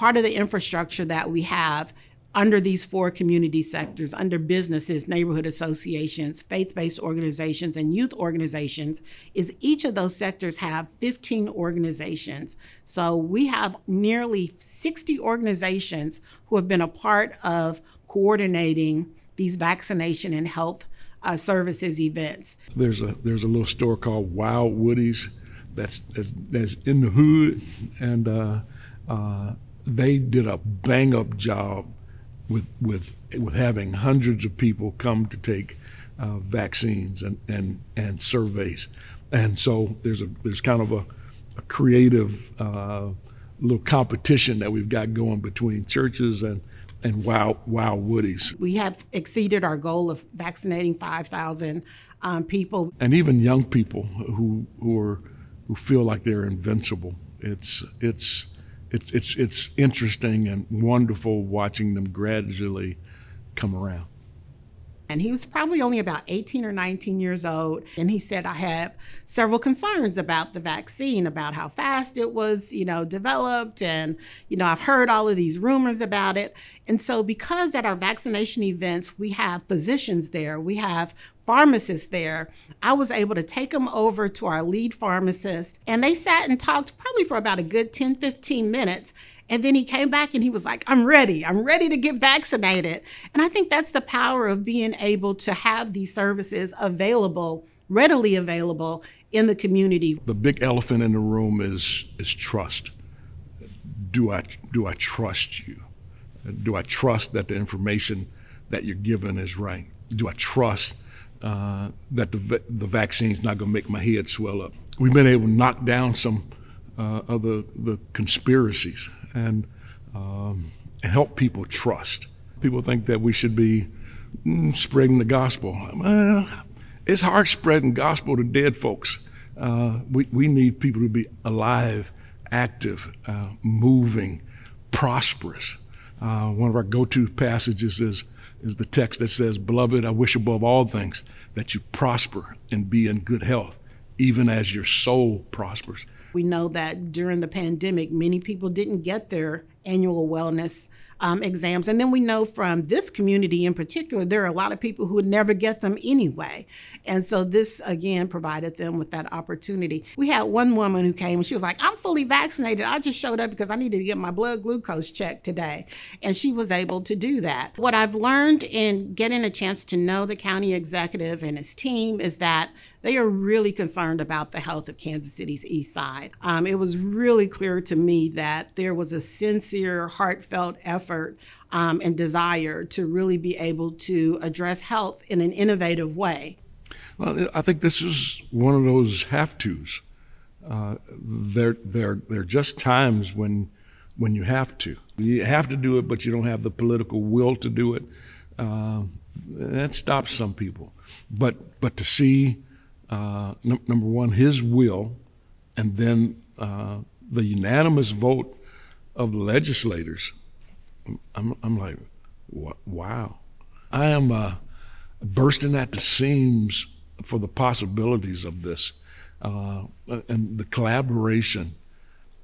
part of the infrastructure that we have under these four community sectors, under businesses, neighborhood associations, faith based organizations, and youth organizations, is each of those sectors have 15 organizations. So we have nearly 60 organizations who have been a part of coordinating these vaccination and health uh, services events. There's a there's a little store called Wild Woody's that's that's in the hood, and uh, uh, they did a bang up job with with with having hundreds of people come to take uh, vaccines and, and and surveys, and so there's a there's kind of a, a creative uh, little competition that we've got going between churches and and Wild Wild Woody's. We have exceeded our goal of vaccinating 5,000 um, people, and even young people who who are who feel like they're invincible. It's it's it's it's it's interesting and wonderful watching them gradually come around. And he was probably only about 18 or 19 years old. And he said, I have several concerns about the vaccine, about how fast it was, you know, developed. And, you know, I've heard all of these rumors about it. And so, because at our vaccination events, we have physicians there, we have pharmacists there, I was able to take them over to our lead pharmacist. And they sat and talked probably for about a good 10, 15 minutes. And then he came back and he was like, I'm ready. I'm ready to get vaccinated. And I think that's the power of being able to have these services available, readily available in the community. The big elephant in the room is is trust. Do I do I trust you? Do I trust that the information that you're given is right? Do I trust uh, that the, the vaccine's not going to make my head swell up? We've been able to knock down some uh, of the, the conspiracies and, um, help people trust. People think that we should be mm, spreading the gospel. Uh, it's hard spreading gospel to dead folks. Uh, we, we need people to be alive, active, uh, moving, prosperous. Uh, one of our go-to passages is, is the text that says, Beloved, I wish above all things that you prosper and be in good health, even as your soul prospers. We know that during the pandemic, many people didn't get their annual wellness um, exams. And then we know from this community in particular, there are a lot of people who would never get them anyway. And so this again provided them with that opportunity. We had one woman who came and she was like, I'm fully vaccinated. I just showed up because I needed to get my blood glucose checked today. And she was able to do that. What I've learned in getting a chance to know the county executive and his team is that they are really concerned about the health of Kansas City's East Side. Um, it was really clear to me that there was a sincere, heartfelt effort um, and desire to really be able to address health in an innovative way. Well, I think this is one of those have tos. Uh, there, there, there are just times when, when you have to. You have to do it, but you don't have the political will to do it. Uh, that stops some people. But, but to see uh, n- number one, his will, and then uh, the unanimous vote of the legislators. I'm, I'm like, wow. I am uh, bursting at the seams for the possibilities of this uh, and the collaboration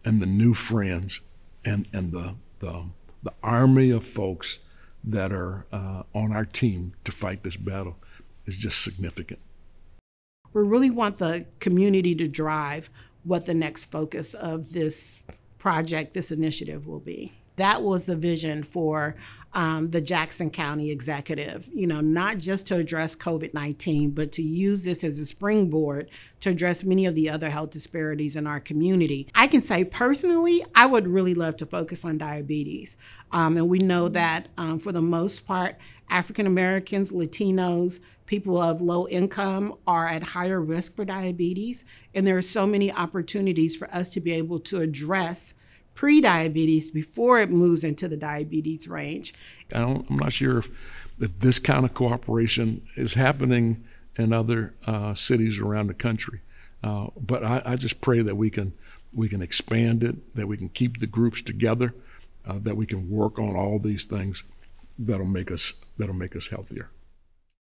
and the new friends and, and the, the, the army of folks that are uh, on our team to fight this battle is just significant we really want the community to drive what the next focus of this project, this initiative will be. That was the vision for um, the Jackson County executive, you know, not just to address COVID 19, but to use this as a springboard to address many of the other health disparities in our community. I can say personally, I would really love to focus on diabetes. Um, and we know that um, for the most part, African Americans, Latinos, people of low income are at higher risk for diabetes. And there are so many opportunities for us to be able to address pre-diabetes before it moves into the diabetes range. I am not sure if, if, this kind of cooperation is happening in other uh, cities around the country. Uh, but I, I, just pray that we can we can expand it, that we can keep the groups together, uh, that we can work on all these things that'll make us that'll make us healthier.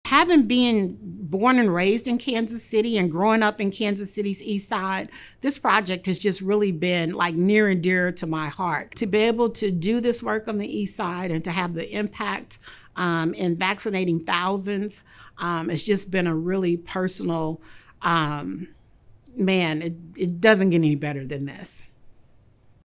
Having been born and raised in Kansas City and growing up in Kansas City's east side, this project has just really been like near and dear to my heart. To be able to do this work on the east side and to have the impact um, in vaccinating thousands, um, it's just been a really personal, um, man, it, it doesn't get any better than this.